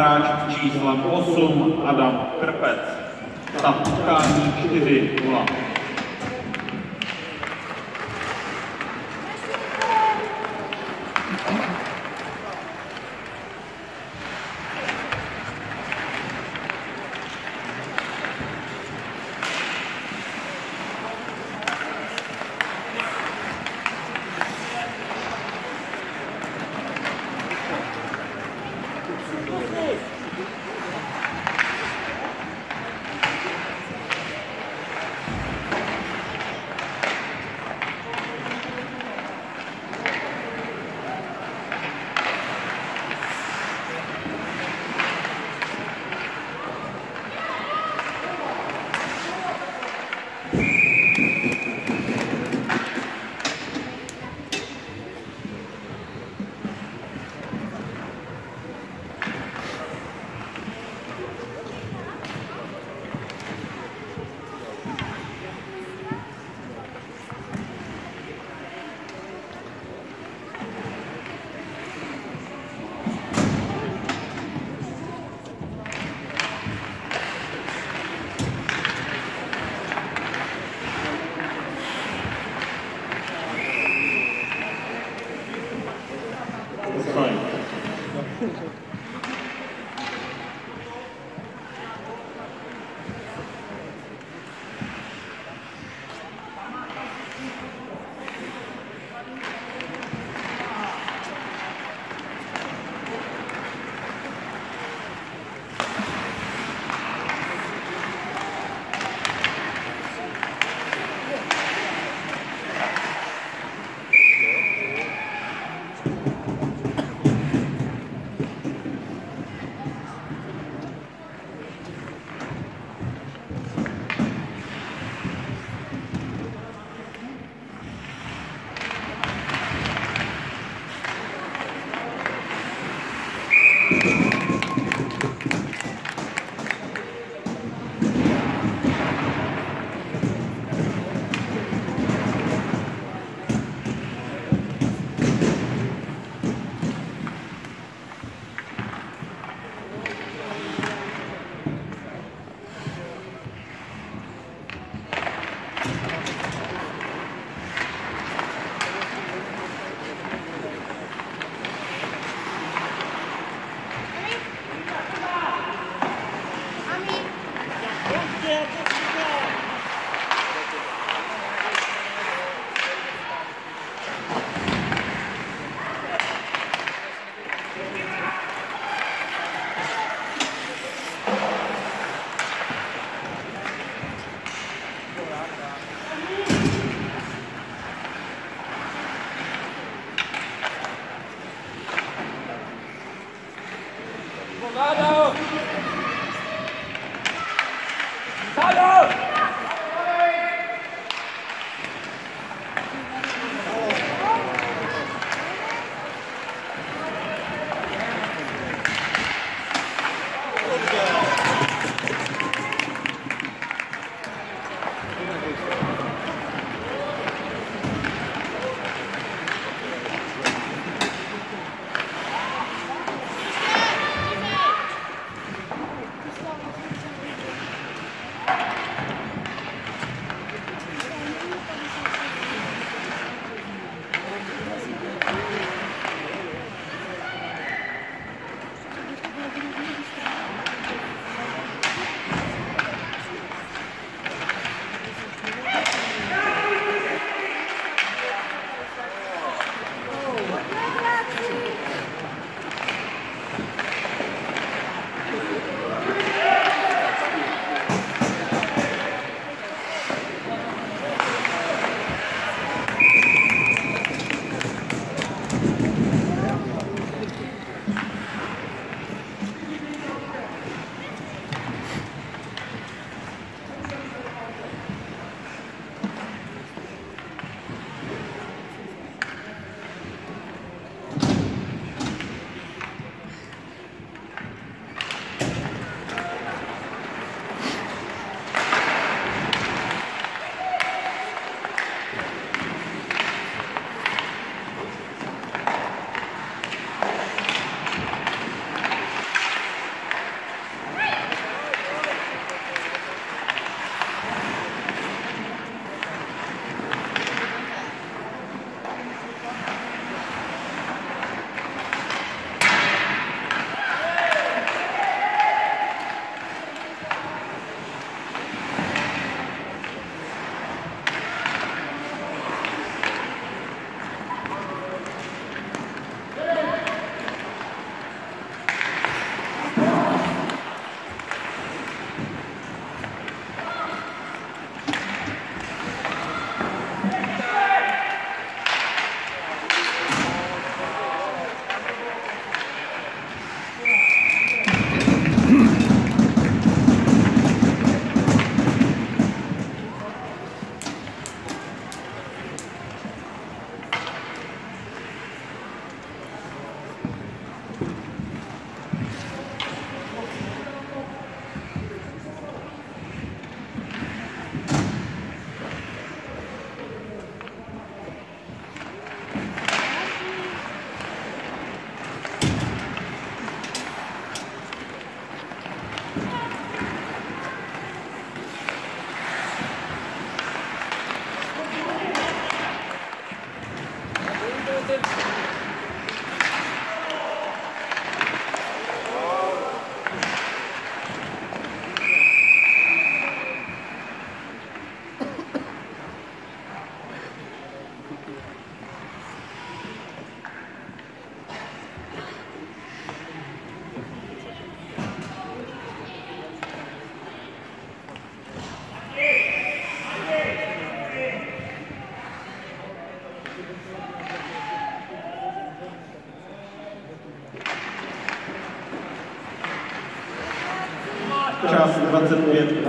Hráč číslem 8 Adam Krpec. Stav utkání 4-0. Čas 25-28.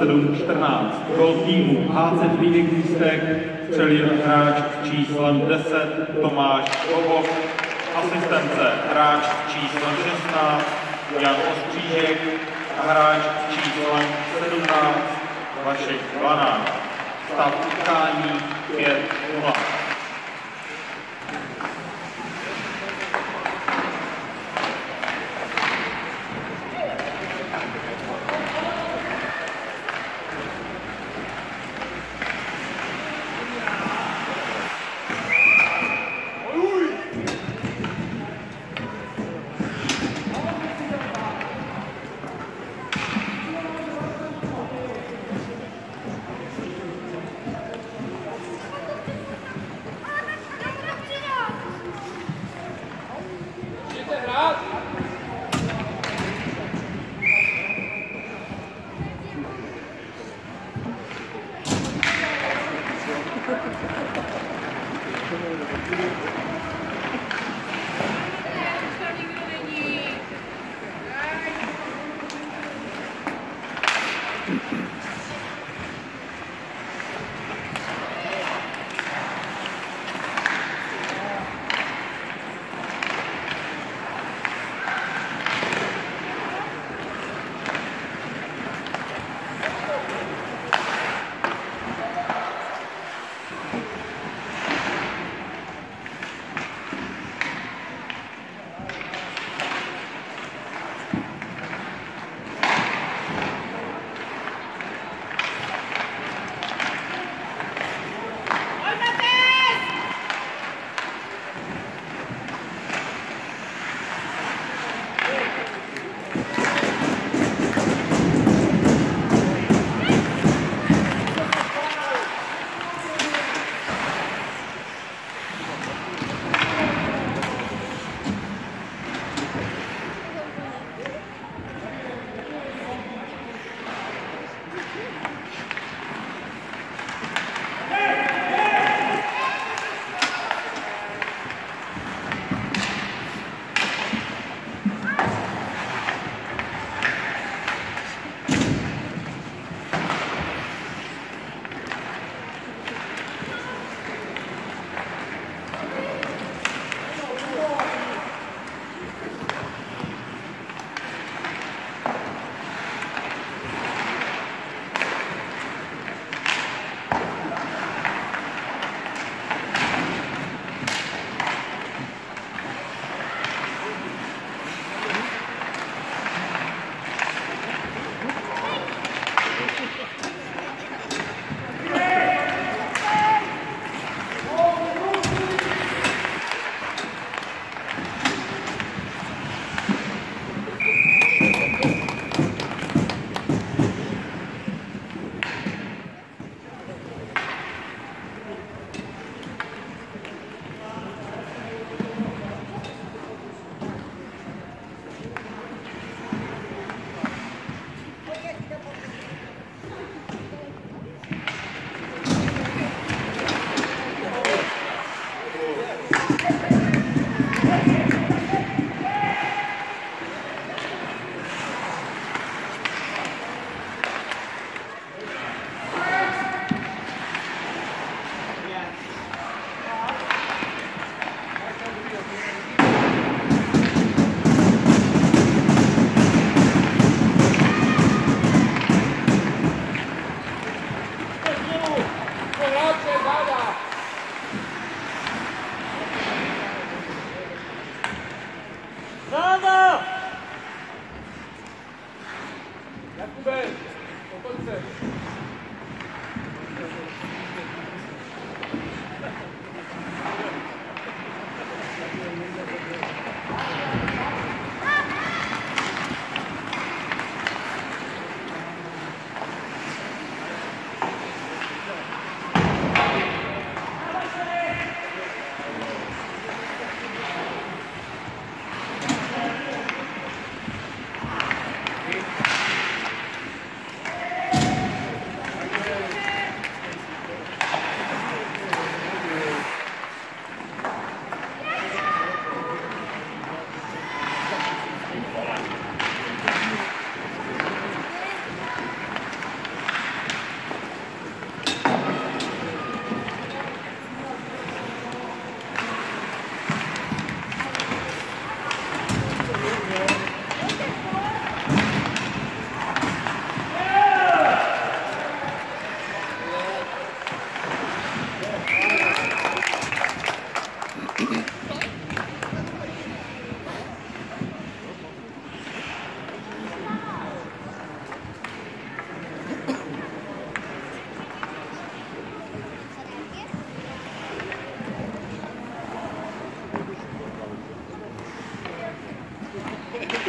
27-14. Gol týmu HC Frýdek Lístek střelil hráč s číslem 10 Tomáš Bobok. Asistence hráč s číslem 16 Jan Ostřížek a hráč s číslem 17 Vašek Vanák. Stav utkání 5-0.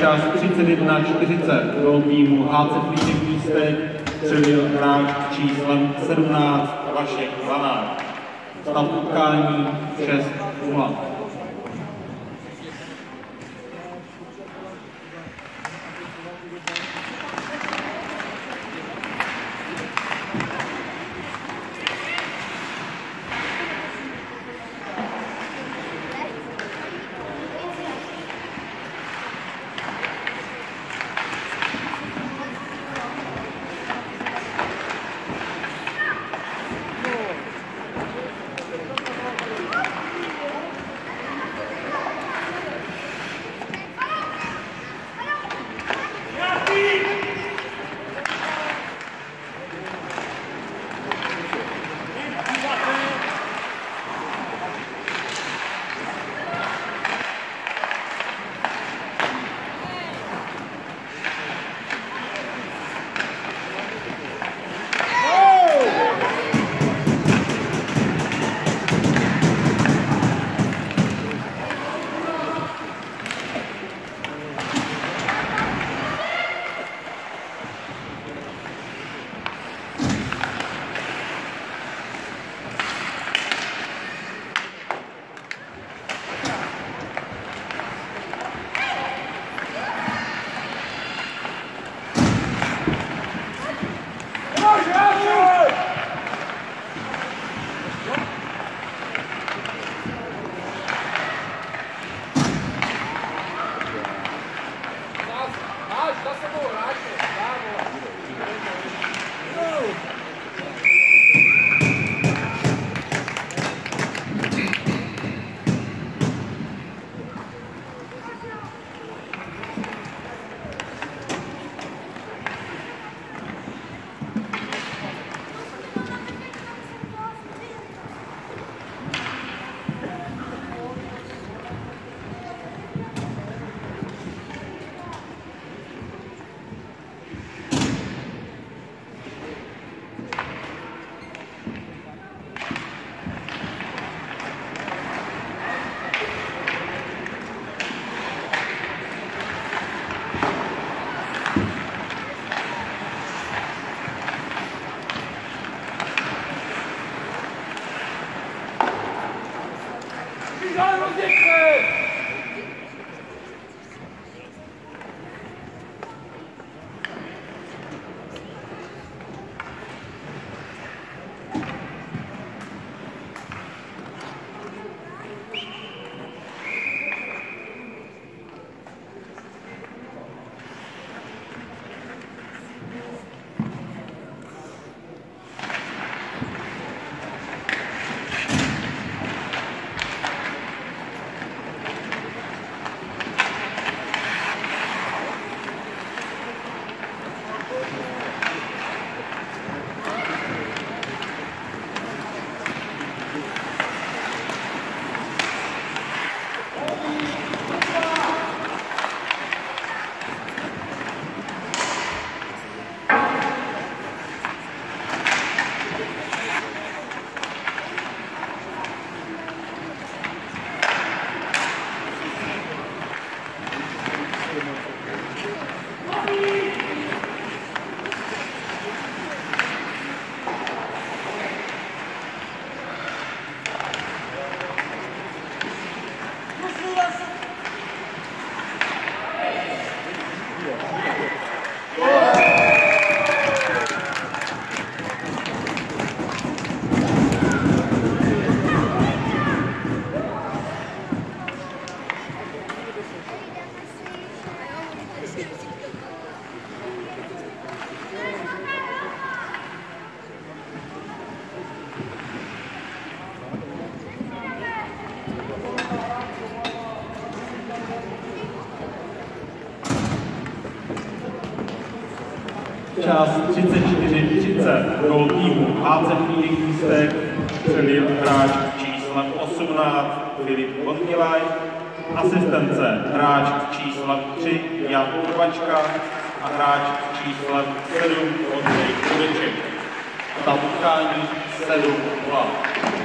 Čas 31.40 do týmu HC Flíček Místek střelil hráč číslem 17 Vašek Lanák. Stav utkání 6-0. Tá Dá sabor. Egal, was jetzt Čas 34-30 gol týmu HC Frýdek Místek střelil hráč číslem 18 Filip Kontilaj, asistence hráč číslem 3 Jan Urvačka a hráč číslem 7 Ondřej Kudeček. Stav utkání 7-0.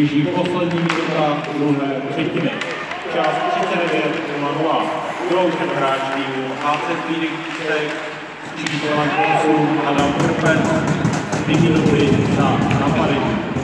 Běží poslední minuta druhé třetiny. Čas 39.00. Vyloučen hráč týmu HC Phoenix Tech s číslem 8 Adam Krpec. 2 minuty za napadení.